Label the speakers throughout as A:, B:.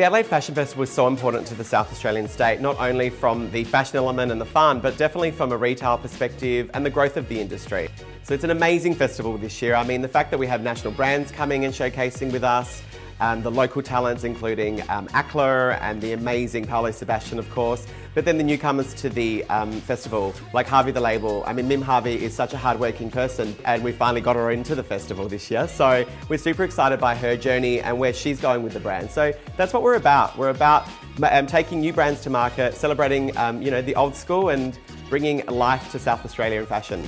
A: The Adelaide Fashion Festival is so important to the South Australian state, not only from the fashion element and the fun, but definitely from a retail perspective and the growth of the industry. So it's an amazing festival this year. I mean, the fact that we have national brands coming and showcasing with us, um, the local talents including um, Acler and the amazing Paolo Sebastian, of course, but then the newcomers to the um, festival, like Harvey the Label. I mean, Mim Harvey is such a hardworking person, and we finally got her into the festival this year. So we're super excited by her journey and where she's going with the brand. So that's what we're about. We're about um, taking new brands to market, celebrating, um, you know, the old school and bringing life to South Australia in fashion.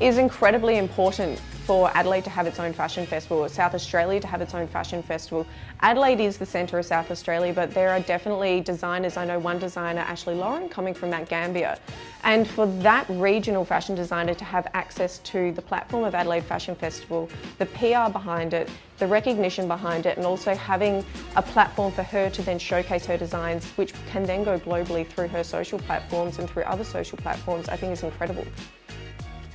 B: is incredibly important for Adelaide to have its own fashion festival, South Australia to have its own fashion festival. Adelaide is the centre of South Australia, but there are definitely designers. I know one designer, Ashley Lauren, coming from Mount Gambier. And for that regional fashion designer to have access to the platform of Adelaide Fashion Festival, the PR behind it, the recognition behind it, and also having a platform for her to then showcase her designs, which can then go globally through her social platforms and through other social platforms, I think is incredible.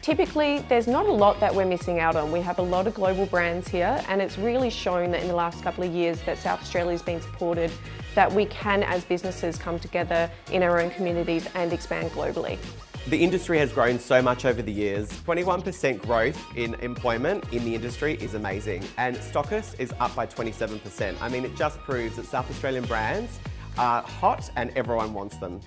B: Typically, there's not a lot that we're missing out on. We have a lot of global brands here and it's really shown that in the last couple of years that South Australia's been supported, that we can as businesses come together in our own communities and expand globally.
A: The industry has grown so much over the years. 21% growth in employment in the industry is amazing. And Stockist is up by 27%. I mean, it just proves that South Australian brands are hot and everyone wants them.